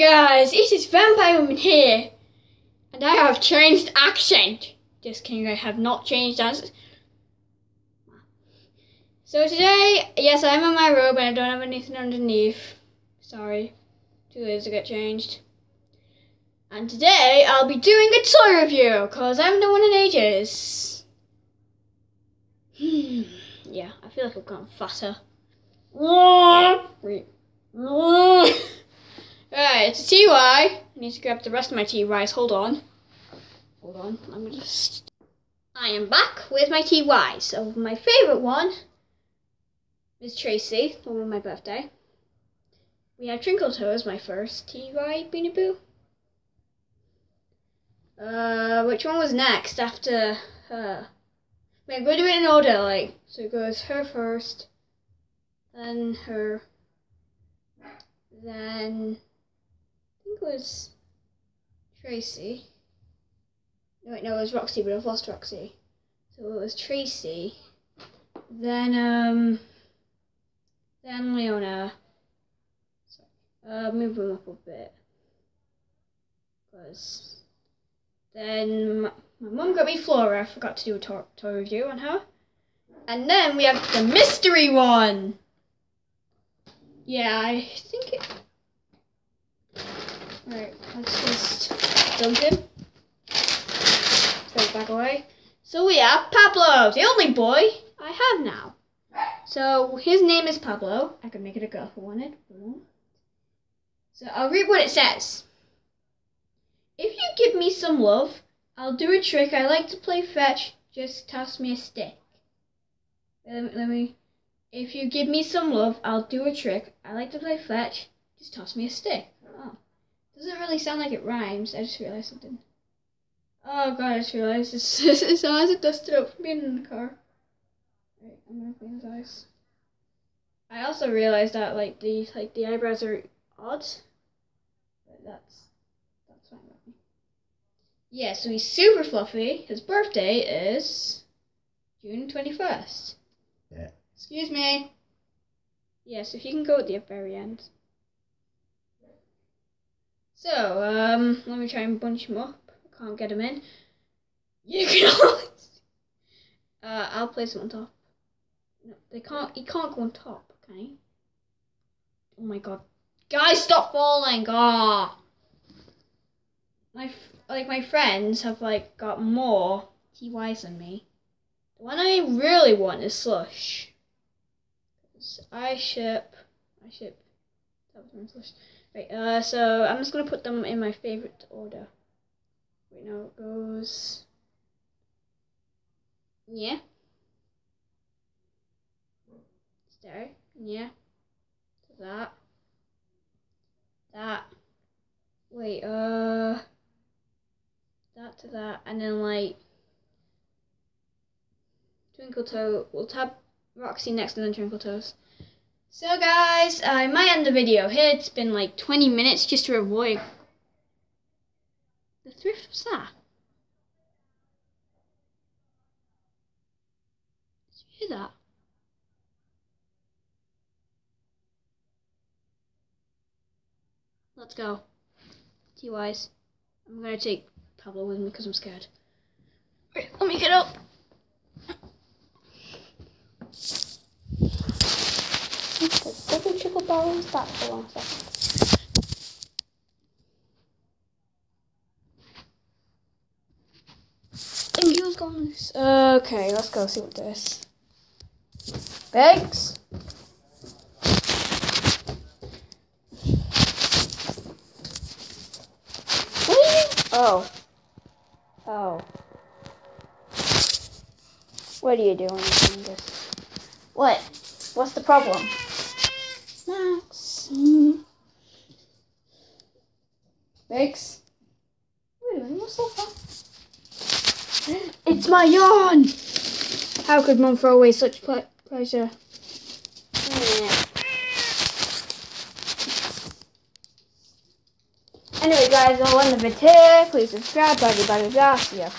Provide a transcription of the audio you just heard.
guys, it is Vampire Woman here, and I have changed accent. Just kidding, I have not changed accent. So today, yes, I'm in my robe and I don't have anything underneath. Sorry, two late to get changed. And today, I'll be doing a toy review, because I haven't done one in ages. Hmm, yeah, I feel like I've gotten fatter. It's a TY. I need to grab the rest of my TYs. Hold on. Hold on. Let me just. I am back with my TYs. So, my favourite one is Tracy, the one on my birthday. We have Twinkle Toes, my first TY Beanie Boo. Uh, which one was next after her? Wait, I'm going to do it in order, like. So it goes her first, then her, then it was Tracy. No, wait, no, it was Roxy, but I've lost Roxy. So it was Tracy. Then, um, then Leona. Sorry. Uh, move them up a bit. Because then my, mum got me Flora. I forgot to do a toy, toy review on her. And then we have the mystery one. Yeah, I think it Right, let's just dump him. Throw it back away. So we have Pablo, the only boy I have now. So his name is Pablo. I could make it a girl if I wanted. So I'll read what it says. If you give me some love, I'll do a trick. I like to play fetch. Just toss me a stick. Let me, let me. If you give me some love, I'll do a trick. I like to play fetch. Just toss me a stick. Oh. Doesn't really sound like it rhymes. I just realized something. Oh god, I just realized his, his eyes are dusted up from being in the car. Right, I'm gonna clean his eyes. I also realized that like the like the eyebrows are odd. But that's that's fine with me. Yeah, so he's super fluffy. His birthday is June twenty first. Yeah. Excuse me. Yeah, so he can go at the very end. So, um, let me try and bunch them up. I can't get them in. You can Uh, I'll place them on top. No, they can't, he can't go on top, can he? Oh my god. Guys, stop falling! Ah! My, like, my friends have, like, got more TYs than me. The one I really want is Slush. I ship, I ship, that was my Slush. Right, uh, so I'm just going to put them in my favorite order. Right now it goes... Yeah. There. Yeah. That. That. Wait, uh... That to that, and then like... Twinkle Toe, we'll tab Roxy next and then Twinkle Toes. So guys, I might end the video here. It's been like 20 minutes just to avoid... The thrift was that? Did you hear that? Let's go. T-Wise. I'm gonna take Pablo with me because I'm scared. Wait, let me get up. Double triple barrels back for one second. And he was loose. Okay, let's go see what this. Bags. Oh. Oh. What are you doing. What? What's the problem? Max. Max. Wait a minute, what's so fun? It's my yarn! How could mom throw away such ple pleasure? Anyway, guys, I'll end the video. Please subscribe. Bye, bye, bye. See ya.